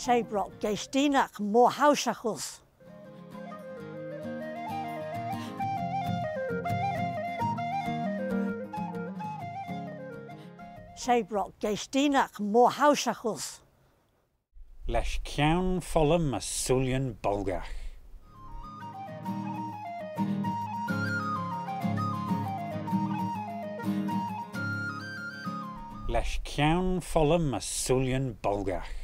Zij brought Gestinach more housachus. Zij brought gestinak more housachus. Lesh kiaun follum masulian bulgach. Lesh kiaun follum masulian bulgach.